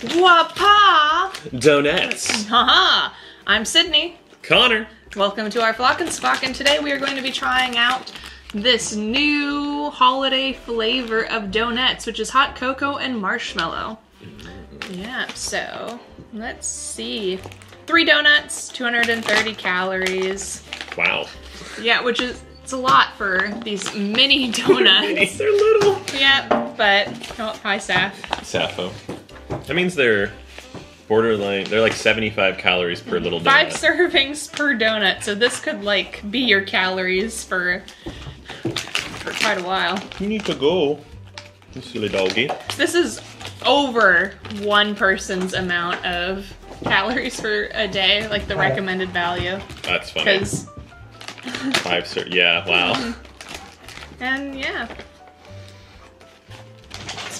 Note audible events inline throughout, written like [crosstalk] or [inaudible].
Wapa! Donuts. Haha! I'm Sydney. Connor. Welcome to our Flock and Squawk, and today we are going to be trying out this new holiday flavor of donuts, which is hot cocoa and marshmallow. Yeah, so let's see. Three donuts, 230 calories. Wow. Yeah, which is it's a lot for these mini [laughs] donuts. They're little. yeah, but oh, hi, Saf. Sappho. That means they're borderline. They're like 75 calories per little donut. Five servings per donut, so this could like be your calories for for quite a while. You need to go. You silly doggy. This is over one person's amount of calories for a day, like the recommended value. That's funny. Because Five sir. Yeah. Wow. [laughs] and yeah.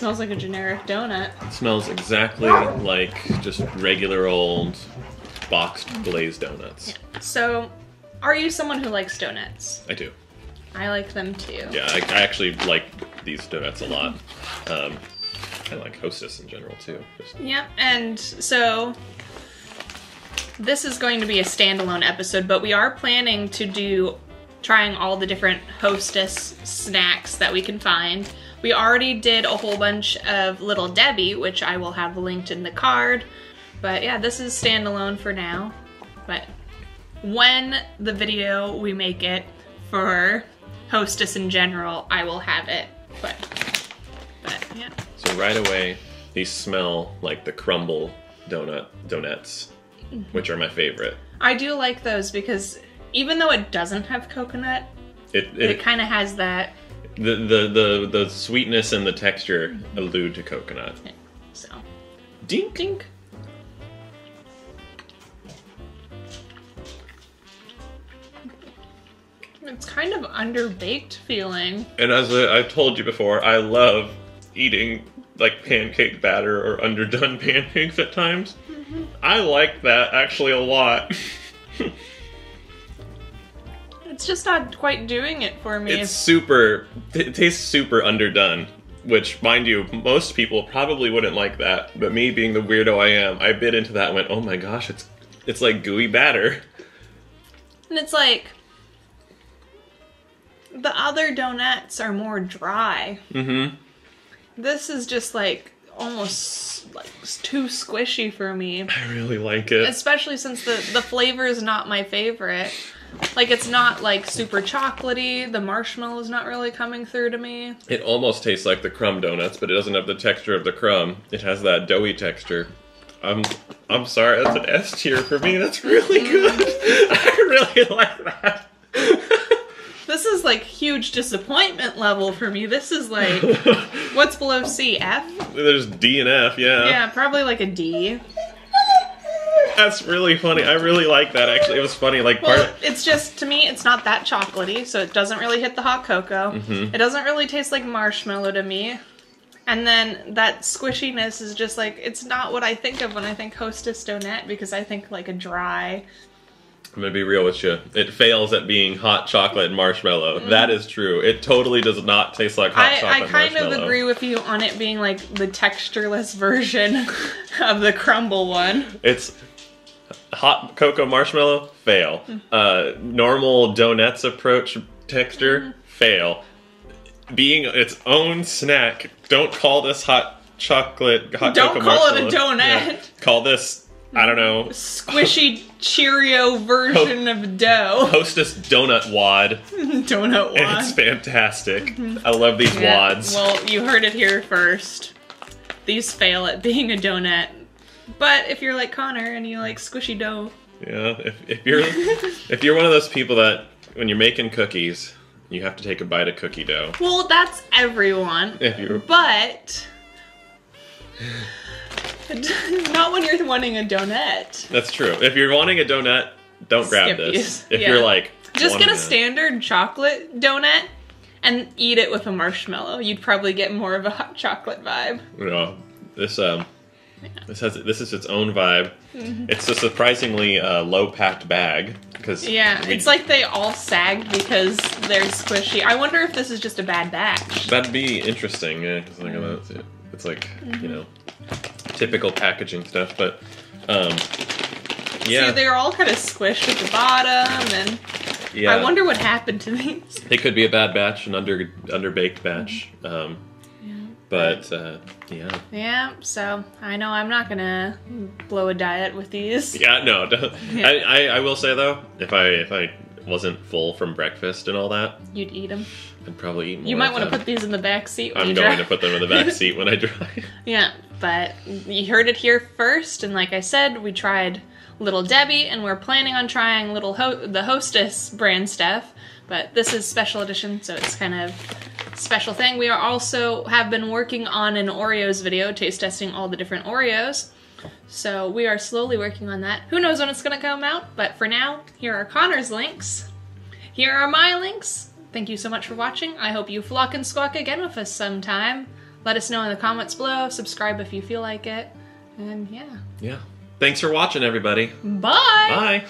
Smells like a generic donut. smells exactly like just regular old boxed glazed donuts. So, are you someone who likes donuts? I do. I like them too. Yeah. I, I actually like these donuts a lot. Um, I like Hostess in general too. Just, Yep, and so this is going to be a standalone episode, but we are planning to do trying all the different hostess snacks that we can find. We already did a whole bunch of Little Debbie, which I will have linked in the card. But yeah, this is standalone for now. But when the video we make it for hostess in general, I will have it. But but yeah. so right away, these smell like the crumble donut donuts, mm-hmm. which are my favorite. I do like those because even though it doesn't have coconut, It, it, it, kind of has that. The, the the the sweetness and the texture allude to coconut. So, Dink. dink. It's kind of underbaked feeling. And as I- I've told you before, I love eating like pancake batter or underdone [laughs] pancakes at times. Mm-hmm. I like that actually a lot. [laughs] It's just not quite doing it for me. it's super. It tastes super underdone. Which, mind you, most people probably wouldn't like that. But me, being the weirdo I am, I bit into that and went, "Oh my gosh, it's it's like gooey batter." and it's like the other donuts are more dry. Mm-hmm. This is just like almost like too squishy for me. I really like it. especially since the the flavor is not my favorite. Like it's not like super chocolatey. The marshmallow is not really coming through to me. It almost tastes like the crumb donuts, but it doesn't have the texture of the crumb. It has that doughy texture. I'm I'm sorry, that's an S tier for me. That's really mm. good. [laughs] I really like that. [laughs] This is like huge disappointment level for me. This is like [laughs] what's below C F? There's D and F, yeah. Yeah, probably like a D. That's really funny. I really like that actually. It was funny, like part Well, it's just to me, it's not that chocolatey, so it doesn't really hit the hot cocoa. Mm-hmm. It doesn't really taste like marshmallow to me. And then that squishiness is just like it's not what I think of when I think Hostess donut because I think like a dry. I'm gonna be real with you. It fails at being hot chocolate and marshmallow. That is true. It totally does not taste like hot Mm. I, chocolate I kind of agree with you on it being like the textureless version [laughs] of the crumble one. It's hot cocoa marshmallow, fail. Hmm. Uh, normal donuts approach texture, hmm. fail. Being its own snack, don't call this hot chocolate, hot Don't cocoa call it a marshmallow. donut. Call this, I don't know, Squishy [laughs] Cheerio version of dough. [laughs] Hostess donut wad. [laughs] Donut And it's wad. fantastic. Mm-hmm. I love these Yeah, wads. Well, you heard it here first. These fail at being a donut. But if you're like Connor and you like squishy dough, Yeah, if, if you're [laughs] if you're one of those people that when you're making cookies, you have to take a bite of cookie dough. well, that's everyone. If you But [laughs] not when you're wanting a donut. that's true. If you're wanting a donut, don't grab Skip this. these. If Yeah. you're like Just get a standard chocolate donut and eat it with a marshmallow. You'd probably get more of a hot chocolate vibe. know, this um this has this is its own vibe. It's a surprisingly uh, low packed bag because Yeah, it's like they all sagged because they're squishy. I wonder if this is just a bad batch. that'd be interesting. Yeah, 'cause like, uh, it's like you know typical packaging stuff, but um, yeah, See, they're all kind of squished at the bottom, and yeah. I wonder what happened to these. it could be a bad batch, an under underbaked batch. Um, but uh, yeah, Yeah, so I know I'm not gonna blow a diet with these. yeah, no. [laughs] Yeah. I, I I will say though, if I if I wasn't full from breakfast and all that, You'd eat them. I'd probably eat more. You might want to put these in the back seat. When I'm going drive. to put them in the back [laughs] seat when I drive. [laughs] Yeah, but you heard it here first, and like I said, we tried Little Debbie, and we're planning on trying Little Ho- the Hostess brand stuff. But this is special edition, so it's kind of special thing. We are also have been working on an Oreos video, taste testing all the different Oreos. So we are slowly working on that. Who knows when it's going to come out? But for now, here are Connor's links. Here are my links. Thank you so much for watching. I hope you flock and squawk again with us sometime. Let us know in the comments below. Subscribe if you feel like it. And yeah. Yeah. Thanks for watching, everybody. Bye! Bye.